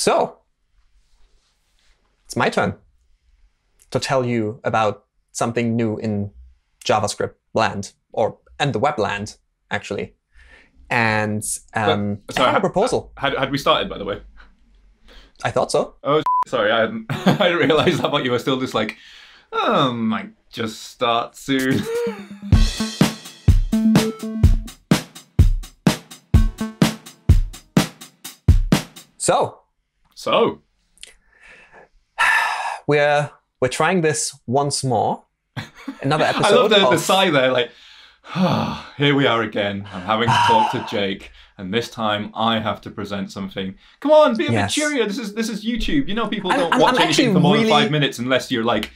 So, it's my turn to tell you about something new in JavaScript land, or and the web land, actually. And um, But- sorry, I have a proposal. Had, had we started, by the way? I thought so. Oh, sorry, I hadn't, I didn't realize. I thought you were still just like, oh, might just start soon. So, so, we're we're trying this once more. Another episode. I love the, the sigh there, like, ah, here we are again. I'm having to talk to Jake, and this time I have to present something. Come on, be a Yes. bit cheerier. This is this is YouTube. You know, people don't I'm- watch I'm anything for more really- than five minutes unless you're like.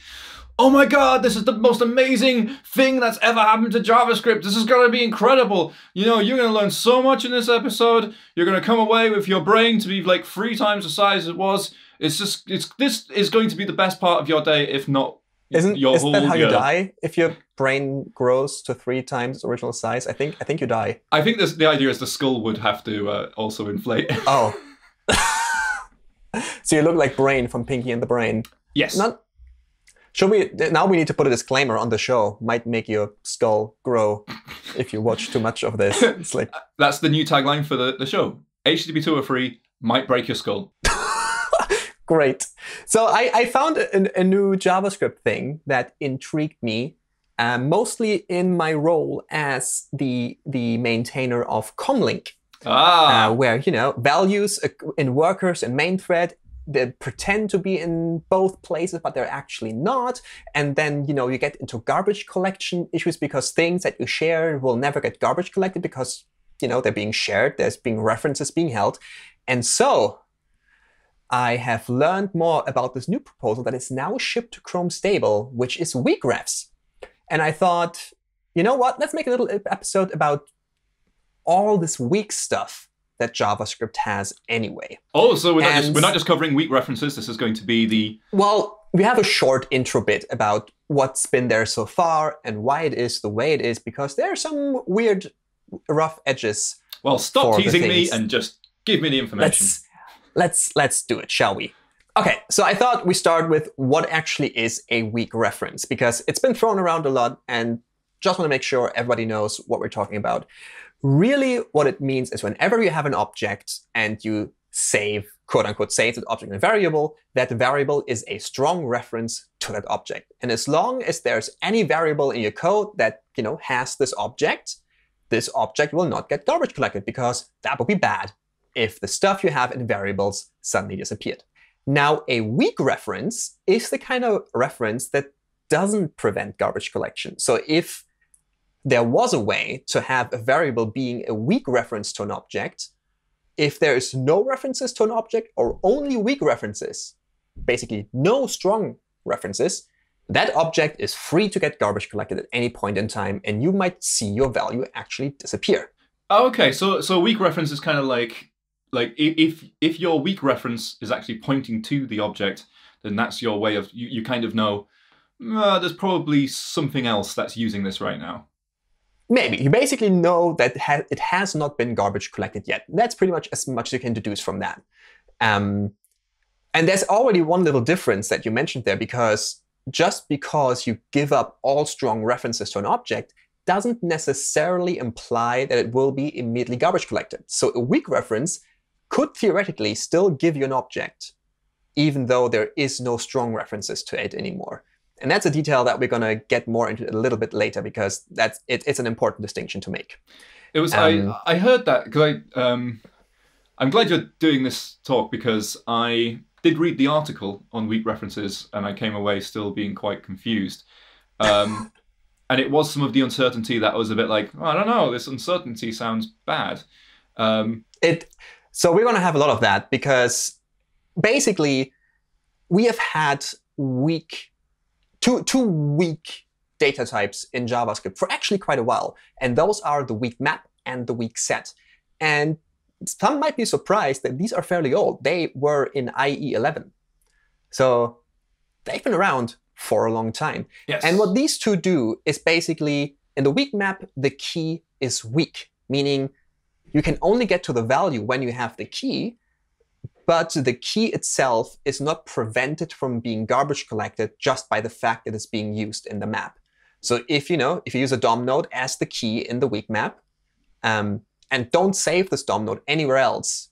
Oh my god, this is the most amazing thing that's ever happened to JavaScript. This is going to be incredible. You know, you're going to learn so much in this episode. You're going to come away with your brain to be like three times the size it was. It's just, it's this is going to be the best part of your day, if not Isn't, your isn't whole that how you die? If your brain grows to three times its original size, I think I think you die. I think this, the idea is the skull would have to uh, also inflate. Oh. so you look like Brain from Pinky and the Brain. yes. Not. Should we now? We need to put a disclaimer on the show. Might make your skull grow if you watch too much of this. It's like That's the new tagline for the, the show. HTTP 203 might break your skull. Great. So I, I found a, a new JavaScript thing that intrigued me, uh, mostly in my role as the the maintainer of Comlink, Ah, uh, where you know values uh, in workers and main thread they pretend to be in both places, but they're actually not. And then you know you get into garbage collection issues because things that you share will never get garbage collected because you know they're being shared. There's being references being held, and so I have learned more about this new proposal that is now shipped to Chrome Stable, which is weakrefs. And I thought, you know what? Let's make a little episode about all this weak stuff that JavaScript has anyway. oh, so we're not, just, we're not just covering weak references. This is going to be the. Well, we have a short intro bit about what's been there so far and why it is the way it is, because there are some weird, rough edges. Well, stop teasing me and just give me the information. Let's let's let's do it, shall we? Okay, so I thought we start with what actually is a weak reference because it's been thrown around a lot and just want to make sure everybody knows what we're talking about. Really, what it means is whenever you have an object and you save, quote unquote, save that object in a variable, that variable is a strong reference to that object. And as long as there's any variable in your code that you know has this object, this object will not get garbage collected because that would be bad if the stuff you have in variables suddenly disappeared. Now, a weak reference is the kind of reference that doesn't prevent garbage collection. So if there was a way to have a variable being a weak reference to an object, if there is no references to an object or only weak references, basically no strong references, that object is free to get garbage collected at any point in time, and you might see your value actually disappear. Oh, okay, so so weak reference is kind of like like if if your weak reference is actually pointing to the object, then that's your way of you, you kind of know "Uh, there's probably something else that's using this right now. Maybe. You basically know that ha- it has not been garbage collected yet. That's pretty much as much as you can deduce from that. Um, and there's already one little difference that you mentioned there because just because you give up all strong references to an object doesn't necessarily imply that it will be immediately garbage collected. So a weak reference could theoretically still give you an object, even though there is no strong references to it anymore. And that's a detail that we're going to get more into a little bit later because that's it, it's an important distinction to make. It was Um, I I heard that because I um I'm glad you're doing this talk because I did read the article on weak references and I came away still being quite confused. Um, and it was some of the uncertainty that was a bit like "Oh, I don't know this uncertainty sounds bad. Um, It so we're going to have a lot of that because basically we have had weak two two weak data types in JavaScript for actually quite a while, and those are the weak map and the weak set. And some might be surprised that these are fairly old. They were in IE 11, so they've been around for a long time. yes. And what these two do is basically in the weak map, the key is weak, meaning you can only get to the value when you have the key, but the key itself is not prevented from being garbage collected just by the fact that it's being used in the map. So if you know, if you use a DOM node as the key in the weak map, um, and don't save this DOM node anywhere else,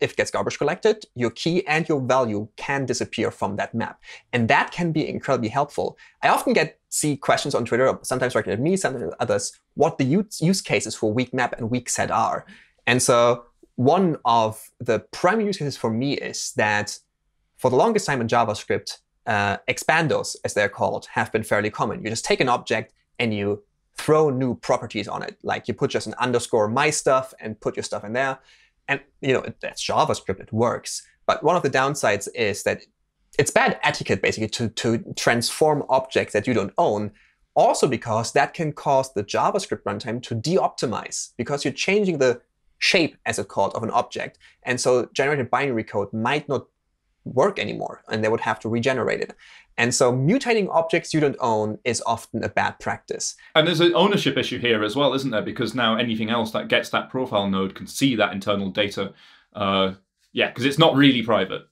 if it gets garbage collected, your key and your value can disappear from that map. And that can be incredibly helpful. I often get see questions on Twitter, sometimes directed at me, sometimes at others, what the use, use cases for weak map and weak set are. And so one of the primary use cases for me is that for the longest time in JavaScript, uh, expandos, as they're called, have been fairly common. You just take an object and you throw new properties on it. Like you put just an underscore my stuff and put your stuff in there. And you know that's JavaScript, it works. But one of the downsides is that it's bad etiquette basically to, to transform objects that you don't own. Also because that can cause the JavaScript runtime to de-optimize because you're changing the shape, as it's called, of an object. And so generated binary code might not work anymore, and they would have to regenerate it. And so mutating objects you don't own is often a bad practice. And there's an ownership issue here as well, isn't there? Because now anything else that gets that profile node can see that internal data. Uh, yeah, because it's not really private.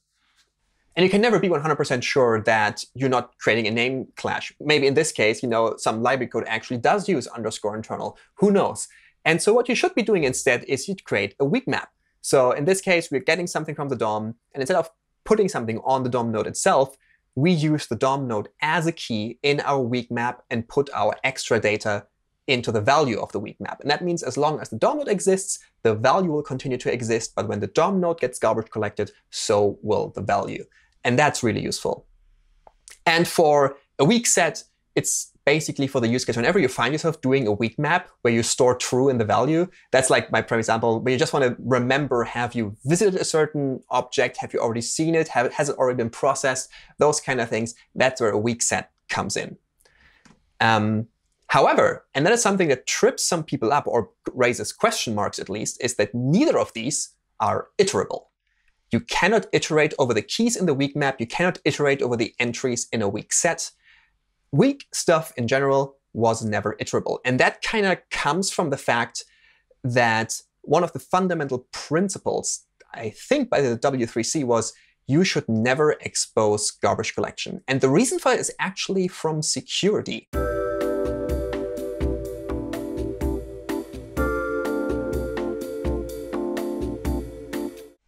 And you can never be 100% sure that you're not creating a name clash. Maybe in this case, you know, some library code actually does use underscore internal. Who knows? And so what you should be doing instead is you create a weak map. So in this case, we're getting something from the DOM, and instead of putting something on the DOM node itself, we use the DOM node as a key in our weak map and put our extra data into the value of the weak map. And that means as long as the DOM node exists, the value will continue to exist. But when the DOM node gets garbage collected, so will the value. And that's really useful. And for a weak set, it's basically for the use case, whenever you find yourself doing a weak map where you store true in the value, that's like my prime example, where you just want to remember, have you visited a certain object? Have you already seen it? Have, has it already been processed? Those kind of things. That's where a weak set comes in. Um, however, and that is something that trips some people up or raises question marks at least, is that neither of these are iterable. You cannot iterate over the keys in the weak map. You cannot iterate over the entries in a weak set weak stuff in general was never iterable. And that kind of comes from the fact that one of the fundamental principles, I think, by the W3C was you should never expose garbage collection. And the reason for it is actually from security.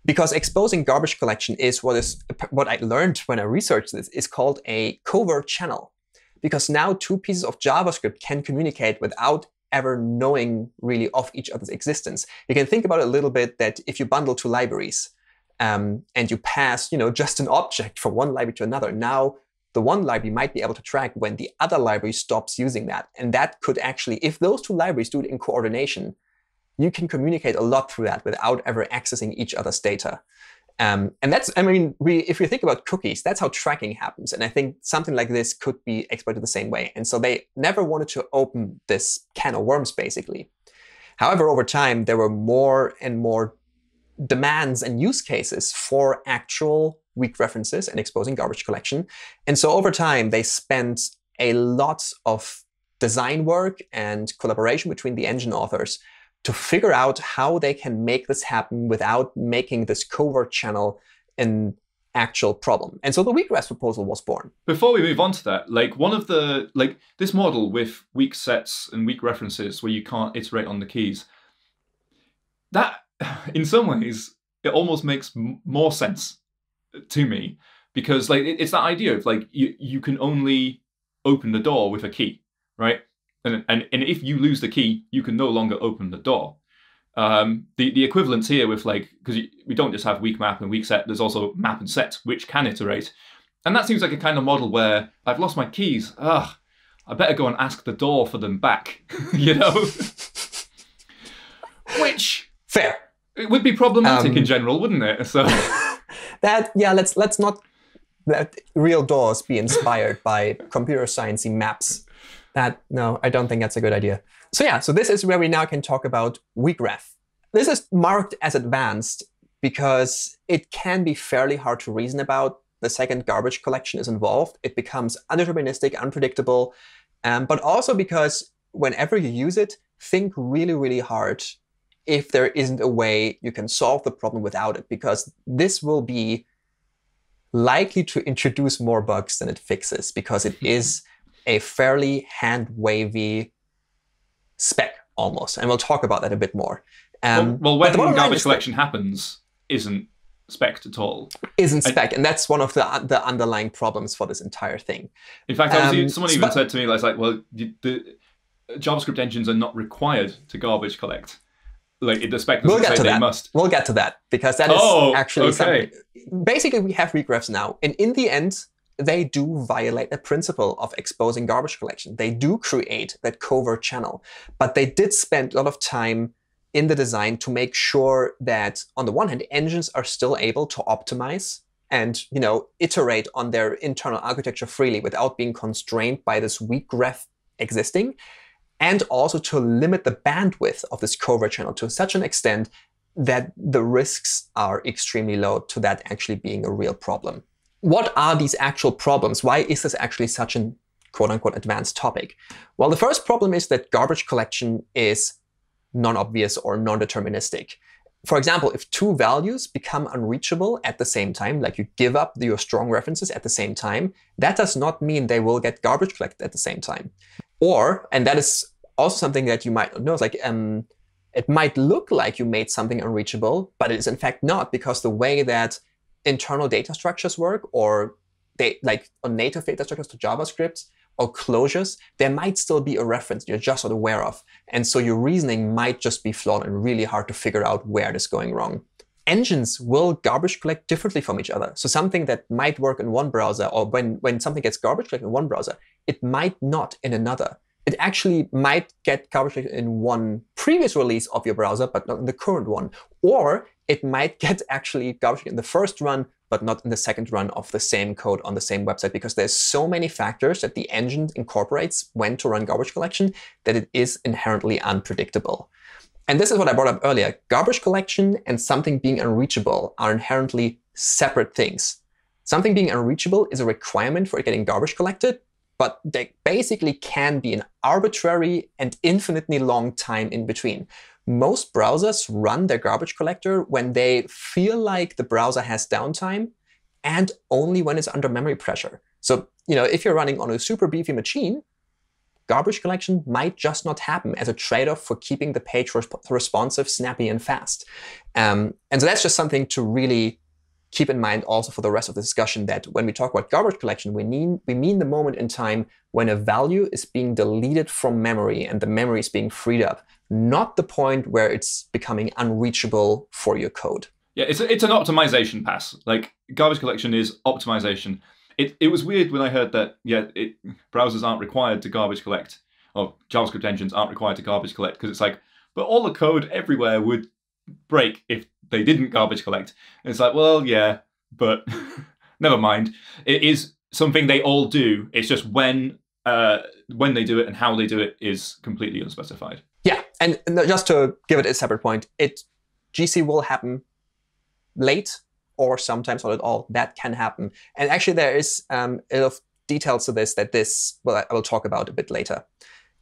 Because exposing garbage collection is what is what I learned when I researched this is called a covert channel because now two pieces of JavaScript can communicate without ever knowing really of each other's existence. You can think about it a little bit that if you bundle two libraries um, and you pass, you know, just an object from one library to another, now the one library might be able to track when the other library stops using that. And that could actually, if those two libraries do it in coordination, you can communicate a lot through that without ever accessing each other's data. Um, and that's, I mean, we, if you think about cookies, that's how tracking happens. And I think something like this could be exploited the same way. And so they never wanted to open this can of worms, basically. However, over time, there were more and more demands and use cases for actual weak references and exposing garbage collection. And so over time, they spent a lot of design work and collaboration between the engine authors to figure out how they can make this happen without making this covert channel an actual problem. And so the weak-ref proposal was born. Before we move on to that, like one of the like this model with weak sets and weak references where you can't iterate on the keys, that in some ways it almost makes more sense to me because like it's that idea of like you you can only open the door with a key, right? And, and, and if you lose the key, you can no longer open the door. Um, the, the equivalence here with like, because we don't just have weak map and weak set, there's also map and set, which can iterate. And that seems like a kind of model where I've lost my keys. Ugh, I better go and ask the door for them back, you know? which fair. It would be problematic um, in general, wouldn't it? So that yeah, let's let's not let real doors be inspired by computer sciencey maps that, no, I don't think that's a good idea. So yeah, so this is where we now can talk about weakref. This is marked as advanced because it can be fairly hard to reason about the second garbage collection is involved. It becomes undeterministic, unpredictable, um, but also because whenever you use it, think really, really hard if there isn't a way you can solve the problem without it, because this will be likely to introduce more bugs than it fixes, because it is a fairly hand wavy spec almost. And we'll talk about that a bit more. Um, well, well, when garbage collection happens, isn't spec at all. Isn't spec, and that's one of the the underlying problems for this entire thing. In fact, um, someone even said to me, like, well, the JavaScript engines are not required to garbage collect. Like the spec doesn't we'll get say to they that. must. We'll get to that because that is oh, actually okay. something. Basically, we have weak refs now, and in the end, they do violate the principle of exposing garbage collection. They do create that covert channel, but they did spend a lot of time in the design to make sure that on the one hand, engines are still able to optimize and you know iterate on their internal architecture freely without being constrained by this weak ref existing and also to limit the bandwidth of this covert channel to such an extent that the risks are extremely low to that actually being a real problem. What are these actual problems? Why is this actually such an quote unquote advanced topic? Well, the first problem is that garbage collection is non-obvious or non-deterministic. For example, if two values become unreachable at the same time, like you give up your strong references at the same time, that does not mean they will get garbage collected at the same time. Or, and that is also something that you might not know, like um, it might look like you made something unreachable, but it is in fact not because the way that internal data structures work or they like on native data structures to JavaScript or closures, there might still be a reference you're just not aware of. And so your reasoning might just be flawed and really hard to figure out where it is going wrong. Engines will garbage collect differently from each other. So something that might work in one browser, or when, when something gets garbage collected in one browser, it might not in another. It actually might get garbage collected in one previous release of your browser, but not in the current one. Or it might get actually garbage in the first run, but not in the second run of the same code on the same website because there's so many factors that the engine incorporates when to run garbage collection that it is inherently unpredictable. And this is what I brought up earlier. Garbage collection and something being unreachable are inherently separate things. Something being unreachable is a requirement for getting garbage collected, but there basically can be an arbitrary and infinitely long time in between most browsers run their garbage collector when they feel like the browser has downtime and only when it's under memory pressure. So, you know, if you're running on a super beefy machine, garbage collection might just not happen as a trade-off for keeping the page resp responsive, snappy, and fast. Um, and so that's just something to really keep in mind also for the rest of the discussion that when we talk about garbage collection, we mean, we mean the moment in time when a value is being deleted from memory and the memory is being freed up not the point where it's becoming unreachable for your code. Yeah, it's, a, it's an optimization pass. Like garbage collection is optimization. It, it was weird when I heard that, yeah, it, browsers aren't required to garbage collect, or JavaScript engines aren't required to garbage collect, because it's like, but all the code everywhere would break if they didn't garbage collect. And it's like, well, yeah, but never mind. It is something they all do. It's just when uh, when they do it and how they do it is completely unspecified. Yeah, and just to give it a separate point, it GC will happen late or sometimes not at all. That can happen. And actually, there is um, a lot of details to this that this well, I will talk about a bit later.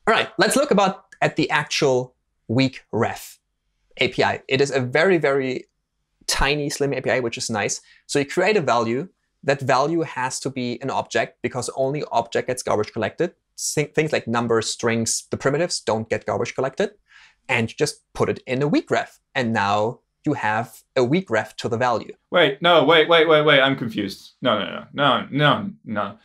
All right, let's look about at the actual weak ref API. It is a very, very tiny, slim API, which is nice. So you create a value. That value has to be an object because only object gets garbage collected things like numbers, strings, the primitives don't get garbage collected, and you just put it in a weak ref. And now you have a weak ref to the value. Wait, no, wait, wait, wait, wait. I'm confused. No, no, no, no, no, no.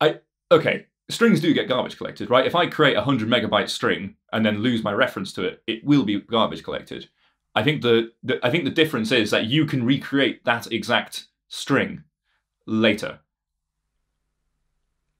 I okay. Strings do get garbage collected, right? If I create a hundred megabyte string and then lose my reference to it, it will be garbage collected. I think the, the I think the difference is that you can recreate that exact string later.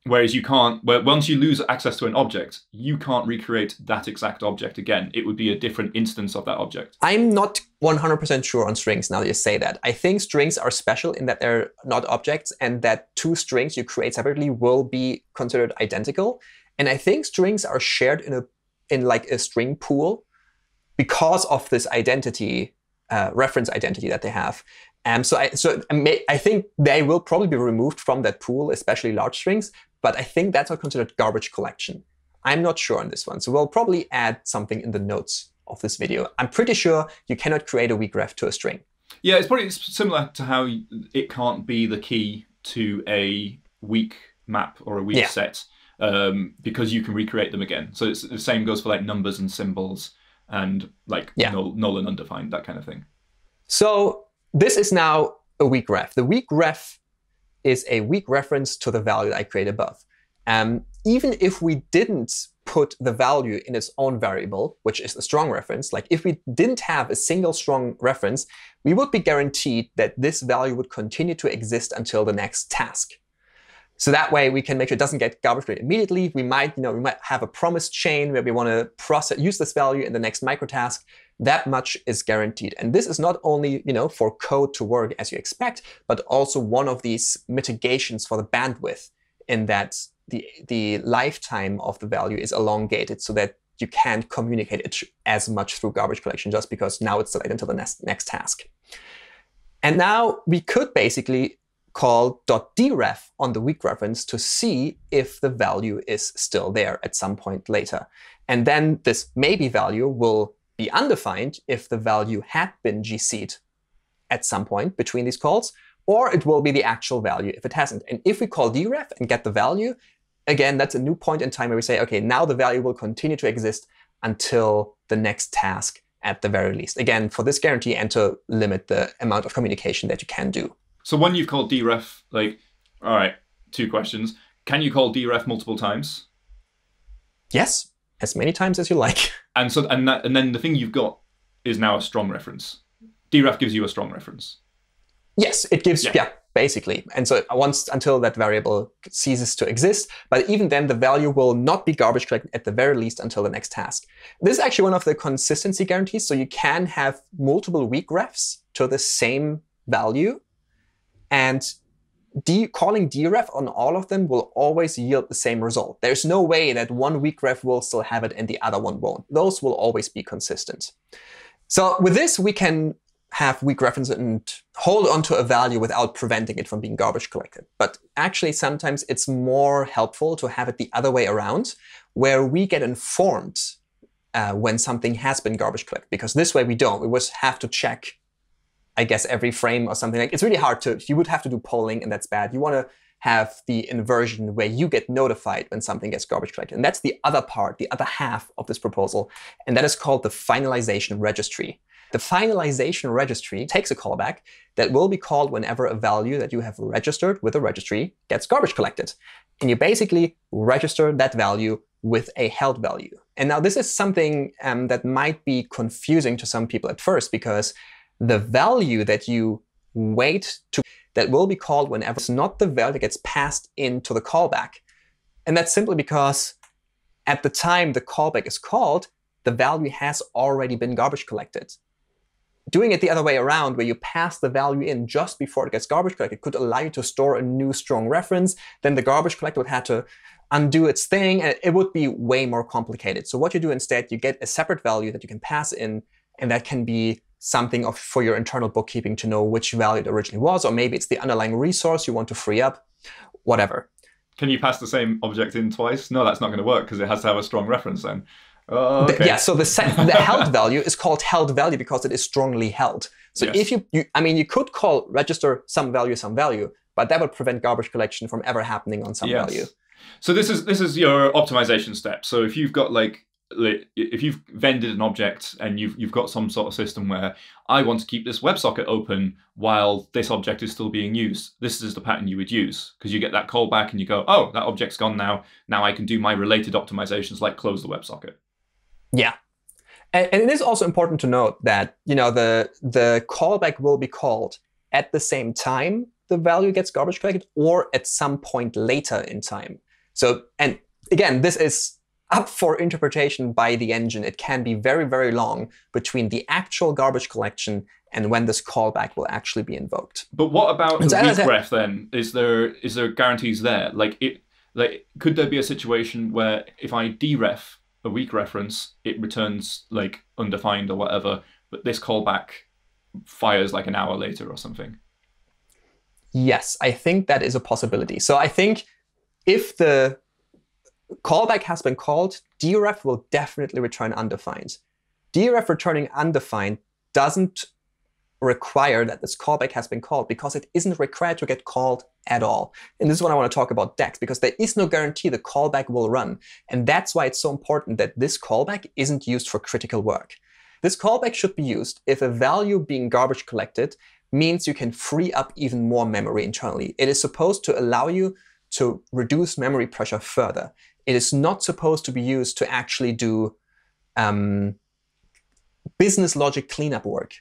Whereas you can't, once you lose access to an object, you can't recreate that exact object again. It would be a different instance of that object. I'm not 100% sure on strings now that you say that. I think strings are special in that they're not objects and that two strings you create separately will be considered identical. And I think strings are shared in a in like a string pool because of this identity, uh, reference identity that they have. Um, so I, so I, may, I think they will probably be removed from that pool, especially large strings. But I think that's not considered garbage collection. I'm not sure on this one. So we'll probably add something in the notes of this video. I'm pretty sure you cannot create a weak ref to a string. Yeah, it's probably similar to how it can't be the key to a weak map or a weak yeah. set um, because you can recreate them again. So it's the same goes for like numbers and symbols and like yeah. null, null and undefined, that kind of thing. So this is now a weak ref. The weak ref is a weak reference to the value I created above. Um, even if we didn't put the value in its own variable, which is the strong reference, like if we didn't have a single strong reference, we would be guaranteed that this value would continue to exist until the next task. So that way we can make sure it doesn't get garbage collected immediately. We might, you know, we might have a promise chain where we want to process, use this value in the next microtask. That much is guaranteed. And this is not only, you know, for code to work as you expect, but also one of these mitigations for the bandwidth in that the, the lifetime of the value is elongated so that you can't communicate it as much through garbage collection just because now it's delayed until the next, next task. And now we could basically call .deref on the weak reference to see if the value is still there at some point later. And then this maybe value will be undefined if the value had been GC'd at some point between these calls, or it will be the actual value if it hasn't. And if we call deref and get the value, again, that's a new point in time where we say, OK, now the value will continue to exist until the next task at the very least. Again, for this guarantee and to limit the amount of communication that you can do. So when you've called deref, like, all right, two questions. Can you call deref multiple times? Yes, as many times as you like. And so, and that, and then the thing you've got is now a strong reference. deref gives you a strong reference. Yes, it gives, yeah. yeah. basically. And so uh, once until that variable ceases to exist, but even then the value will not be garbage collected at the very least until the next task. This is actually one of the consistency guarantees. So you can have multiple weak refs to the same value and D calling deref on all of them will always yield the same result. There's no way that one weak ref will still have it and the other one won't. Those will always be consistent. So with this, we can have weak reference and hold onto a value without preventing it from being garbage collected. But actually, sometimes it's more helpful to have it the other way around, where we get informed uh, when something has been garbage collected. Because this way we don't. We just have to check I guess, every frame or something. Like it's really hard to, you would have to do polling and that's bad. You want to have the inversion where you get notified when something gets garbage collected. And that's the other part, the other half of this proposal. And that is called the finalization registry. The finalization registry takes a callback that will be called whenever a value that you have registered with a registry gets garbage collected. And you basically register that value with a held value. And now this is something um, that might be confusing to some people at first because the value that you wait to that will be called whenever it's not the value that gets passed into the callback. And that's simply because at the time the callback is called, the value has already been garbage collected. Doing it the other way around, where you pass the value in just before it gets garbage collected, could allow you to store a new strong reference. Then the garbage collector would have to undo its thing, and it would be way more complicated. So what you do instead, you get a separate value that you can pass in, and that can be something of, for your internal bookkeeping to know which value it originally was, or maybe it's the underlying resource you want to free up, whatever. Can you pass the same object in twice? No, that's not going to work because it has to have a strong reference then. Oh, okay. the, yeah, so the, the held value is called held value because it is strongly held. So yes. if you, you, I mean, you could call register some value, some value, but that would prevent garbage collection from ever happening on some yes. value. So this is this is your optimization step. So if you've got like if you've vended an object and you've you've got some sort of system where I want to keep this WebSocket open while this object is still being used, this is the pattern you would use because you get that callback and you go, oh, that object's gone now. Now I can do my related optimizations like close the WebSocket. Yeah. And, and it is also important to note that you know the the callback will be called at the same time the value gets garbage collected or at some point later in time. So and again, this is up for interpretation by the engine. It can be very, very long between the actual garbage collection and when this callback will actually be invoked. But what about the weak ref then? Is there is there guarantees there? Like it like could there be a situation where if I deref a weak reference, it returns like undefined or whatever, but this callback fires like an hour later or something? Yes, I think that is a possibility. So I think if the callback has been called, deref will definitely return undefined. deref returning undefined doesn't require that this callback has been called because it isn't required to get called at all. And this is what I want to talk about DEX because there is no guarantee the callback will run. And that's why it's so important that this callback isn't used for critical work. This callback should be used if a value being garbage collected means you can free up even more memory internally. It is supposed to allow you to reduce memory pressure further. It is not supposed to be used to actually do um, business logic cleanup work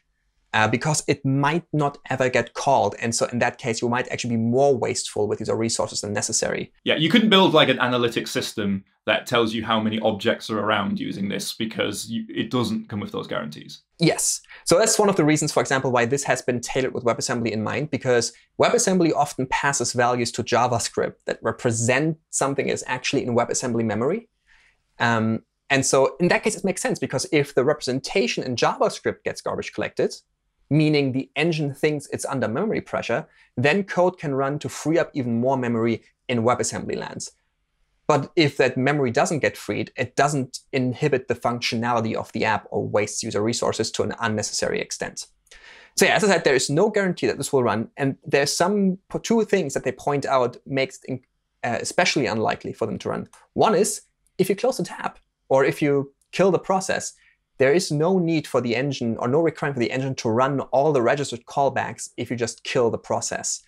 uh, because it might not ever get called. And so in that case, you might actually be more wasteful with your resources than necessary. Yeah, you couldn't build like an analytic system that tells you how many objects are around using this because you, it doesn't come with those guarantees. Yes. So that's one of the reasons, for example, why this has been tailored with WebAssembly in mind, because WebAssembly often passes values to JavaScript that represent something is actually in WebAssembly memory. Um, and so in that case, it makes sense because if the representation in JavaScript gets garbage collected, meaning the engine thinks it's under memory pressure, then code can run to free up even more memory in WebAssembly lands. But if that memory doesn't get freed, it doesn't inhibit the functionality of the app or wastes user resources to an unnecessary extent. So yeah, as I said, there is no guarantee that this will run. And there's some two things that they point out makes it uh, especially unlikely for them to run. One is if you close the tab or if you kill the process, there is no need for the engine or no requirement for the engine to run all the registered callbacks if you just kill the process.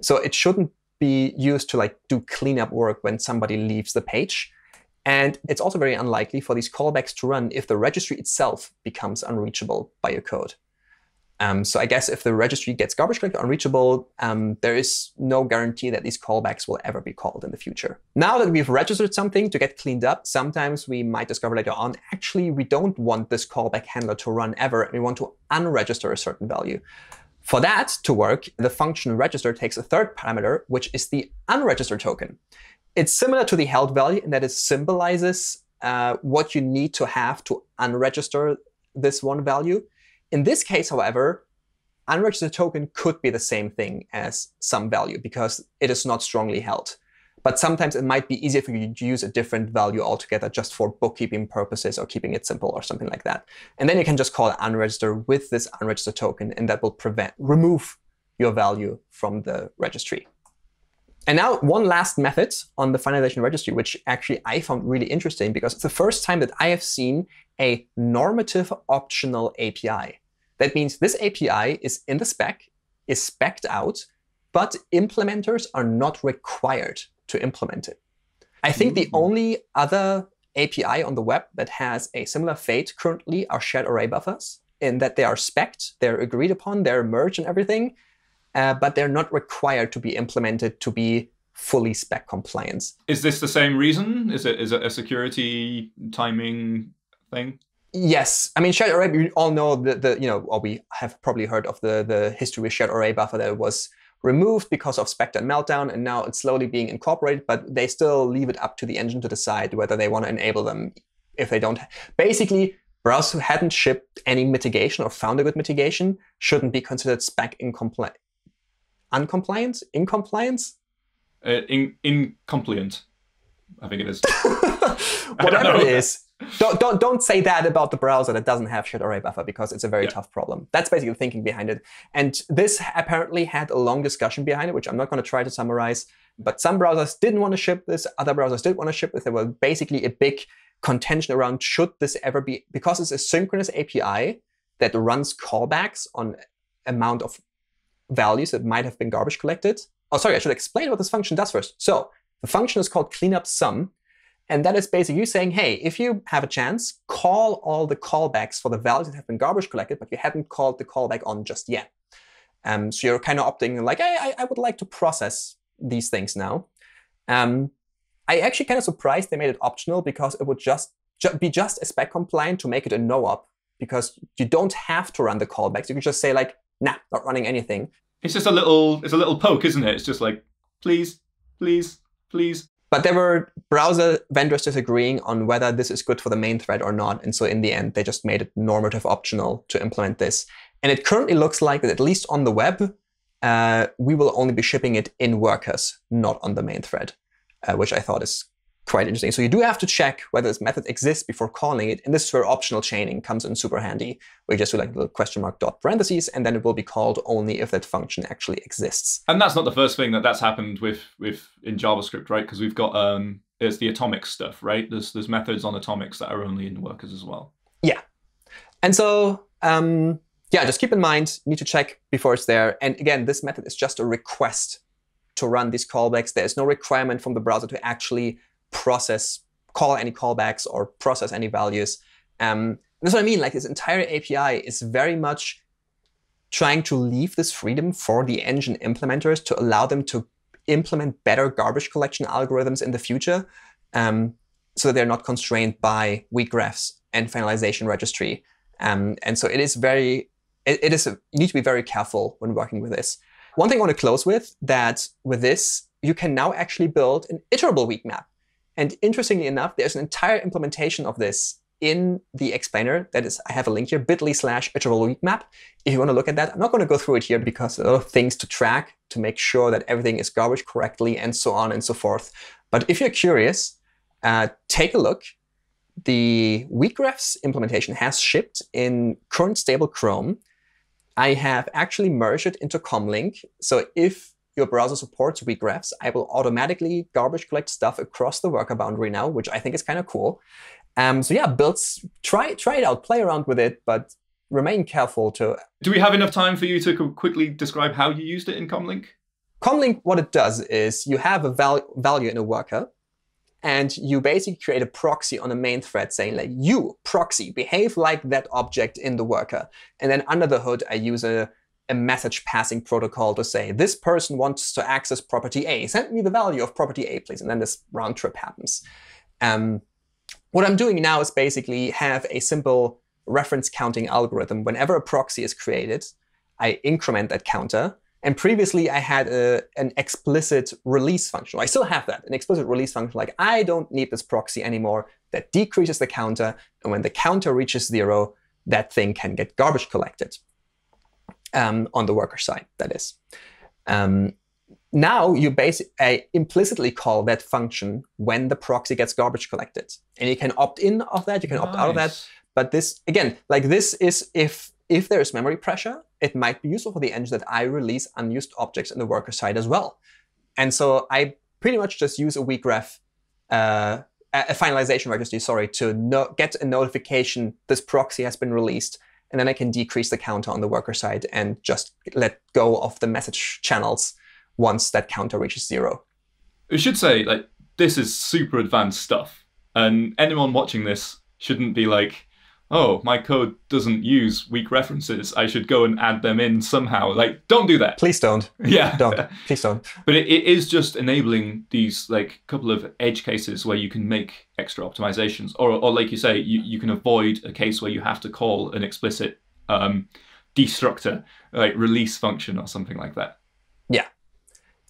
So it shouldn't be used to like do cleanup work when somebody leaves the page. And it's also very unlikely for these callbacks to run if the registry itself becomes unreachable by your code. Um, so I guess if the registry gets garbage collected unreachable, um, there is no guarantee that these callbacks will ever be called in the future. Now that we've registered something to get cleaned up, sometimes we might discover later on, actually, we don't want this callback handler to run ever, and we want to unregister a certain value. For that to work, the function register takes a third parameter, which is the unregistered token. It's similar to the held value in that it symbolizes uh, what you need to have to unregister this one value. In this case, however, unregistered token could be the same thing as some value because it is not strongly held. But sometimes it might be easier for you to use a different value altogether just for bookkeeping purposes or keeping it simple or something like that. And then you can just call unregister with this unregistered token, and that will prevent remove your value from the registry. And now one last method on the finalization registry, which actually I found really interesting because it's the first time that I have seen a normative optional API. That means this API is in the spec, is specced out, but implementers are not required to implement it. I think mm-hmm. the only other API on the web that has a similar fate currently are shared array buffers, in that they are specced, they're agreed upon, they're merged and everything, uh, but they're not required to be implemented to be fully spec compliance. Is this the same reason? Is it is it a security timing thing? Yes, I mean shared array. We all know the, the you know, or we have probably heard of the the history with shared array buffer that was removed because of Spectre and Meltdown, and now it's slowly being incorporated. But they still leave it up to the engine to decide whether they want to enable them. If they don't, basically, browsers who hadn't shipped any mitigation or found a good mitigation shouldn't be considered spec incompliant. Uncompliant? Incompliance? Uh, in incompliant. I think it is. Whatever it is don't, don't, don't say that about the browser that doesn't have shared array buffer because it's a very yeah. tough problem. That's basically the thinking behind it. And this apparently had a long discussion behind it, which I'm not going to try to summarize. But some browsers didn't want to ship this, other browsers did want to ship this. There was basically a big contention around should this ever be, because it's a synchronous API that runs callbacks on amount of values that might have been garbage collected. Oh, sorry, I should explain what this function does first. So the function is called cleanupSome. And that is basically you saying, hey, if you have a chance, call all the callbacks for the values that have been garbage collected, but you haven't called the callback on just yet. Um, so you're kind of opting like, hey, I, I, would like to process these things now. Um, I actually kind of surprised they made it optional because it would just ju be just a spec compliant to make it a no-op because you don't have to run the callbacks. You can just say like, nah, not running anything. It's just a little, it's a little poke, isn't it? It's just like, please, please, please. But there were browser vendors disagreeing on whether this is good for the main thread or not. And so in the end, they just made it normative optional to implement this. And it currently looks like that at least on the web, uh, we will only be shipping it in workers, not on the main thread, uh, which I thought is quite interesting. So you do have to check whether this method exists before calling it. And this is where optional chaining comes in super handy. We just do like a little question mark dot parentheses, and then it will be called only if that function actually exists. And that's not the first thing that that's happened with with in JavaScript, right? Because we've got um, it's the atomic stuff, right? There's there's methods on atomics that are only in workers as well. Yeah, and so um, yeah, just keep in mind you need to check before it's there. And again, this method is just a request to run these callbacks. There is no requirement from the browser to actually process, call any callbacks or process any values. Um, that's what I mean. Like this entire API is very much trying to leave this freedom for the engine implementers to allow them to implement better garbage collection algorithms in the future um, so that they're not constrained by weak refs and finalization registry. Um, and so it is very, it, it is, a, you need to be very careful when working with this. One thing I want to close with that with this, you can now actually build an iterable weak map. And interestingly enough, there's an entire implementation of this in the explainer. That is, I have a link here, bit.ly slash iterable map. If you want to look at that, I'm not going to go through it here because there are things to track to make sure that everything is garbage correctly and so on and so forth. But if you're curious, uh, take a look. The weak weakrefs implementation has shipped in current stable Chrome. I have actually merged it into Comlink. So if your browser supports weakrefs, I will automatically garbage collect stuff across the worker boundary now, which I think is kind of cool. Um, so yeah, builds try try it out, play around with it, but remain careful to. Do we have enough time for you to quickly describe how you used it in Comlink? Comlink, what it does is you have a val value in a worker, and you basically create a proxy on a main thread saying like, you, proxy, behave like that object in the worker. And then under the hood, I use a, a message passing protocol to say, this person wants to access property A. Send me the value of property A, please. And then this round trip happens. Um, what I'm doing now is basically have a simple reference counting algorithm. Whenever a proxy is created, I increment that counter and previously, I had a, an explicit release function. I still have that, an explicit release function, like I don't need this proxy anymore. That decreases the counter. And when the counter reaches zero, that thing can get garbage collected um, on the worker side, that is. Um, now you basically implicitly call that function when the proxy gets garbage collected. And you can opt in of that, you can nice. opt out of that. But this, again, like this is if if there is memory pressure, it might be useful for the engine that I release unused objects in the worker side as well. And so I pretty much just use a weak ref, uh, a finalization registry, sorry, to no get a notification this proxy has been released. And then I can decrease the counter on the worker side and just let go of the message channels once that counter reaches zero. I should say, like, this is super advanced stuff. And anyone watching this shouldn't be like, oh, my code doesn't use weak references. I should go and add them in somehow. Like, don't do that. Please don't. Yeah. Don't. Please don't. But it, it is just enabling these like couple of edge cases where you can make extra optimizations. Or, or like you say, you, you can avoid a case where you have to call an explicit um, destructor, like release function or something like that. Yeah.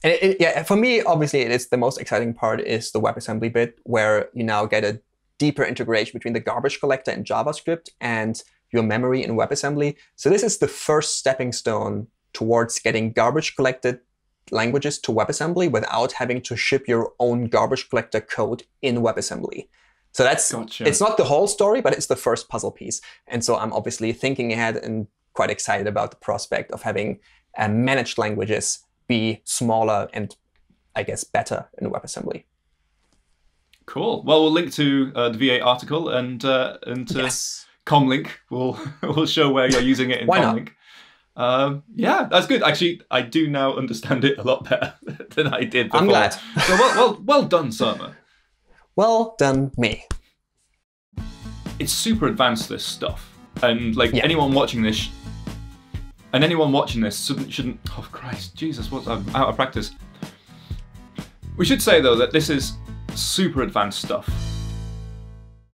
And it, it, yeah, for me, obviously, it is the most exciting part is the WebAssembly bit, where you now get a deeper integration between the garbage collector in JavaScript and your memory in WebAssembly. So this is the first stepping stone towards getting garbage collected languages to WebAssembly without having to ship your own garbage collector code in WebAssembly. So that's gotcha. it's not the whole story, but it's the first puzzle piece. And so I'm obviously thinking ahead and quite excited about the prospect of having uh, managed languages be smaller and I guess better in WebAssembly. Cool. Well, we'll link to uh, the V8 article and uh, and to yes. Comlink. We'll we'll show where you're using it in Why Comlink. Um, yeah, that's good. Actually, I do now understand it a lot better than I did before. I'm glad. so well, well, well done, Surma. Well done, me. It's super advanced, this stuff, and like yeah. anyone watching this, and anyone watching this shouldn't, shouldn't. Oh Christ, Jesus, what's I'm out of practice. We should say though that this is super advanced stuff.